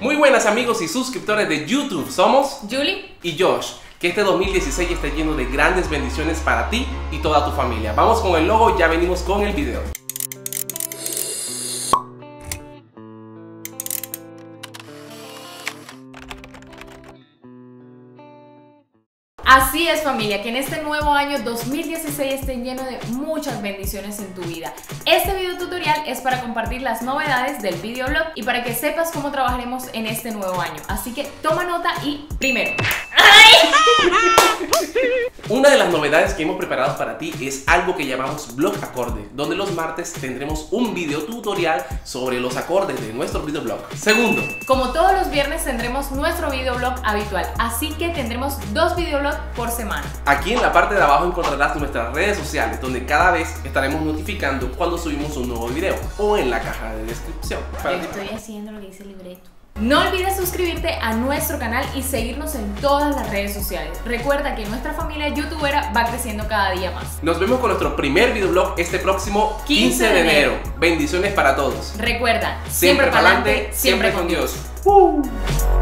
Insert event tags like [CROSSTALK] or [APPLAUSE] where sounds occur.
Muy buenas amigos y suscriptores de YouTube, somos Julie y Josh. Que este 2016 esté lleno de grandes bendiciones para ti y toda tu familia. Vamos con el logo, ya venimos con el video. Así es familia, que en este nuevo año 2016 estén lleno de muchas bendiciones en tu vida. Este video tutorial es para compartir las novedades del videoblog y para que sepas cómo trabajaremos en este nuevo año. Así que toma nota y primero. Las [LAUGHS] novedades que hemos preparado para ti es algo que llamamos blog acorde, donde los martes tendremos un video tutorial sobre los acordes de nuestro videoblog. Segundo, Como todos los viernes tendremos nuestro videoblog habitual, así que tendremos dos videoblogs por semana. aquí en la parte de abajo encontrarás nuestras redes sociales, donde cada vez estaremos notificando cuando subimos un nuevo video o en la caja de descripción. Ti. Estoy haciendo lo que dice el libreto. No olvides suscribirte a nuestro canal y seguirnos en todas las redes sociales. Recuerda que nuestra familia youtubera va creciendo cada día más. Nos vemos con nuestro primer videoblog este próximo 15 de enero. Bendiciones para todos. Recuerda, Siempre siempre para adelante, siempre siempre con con Dios.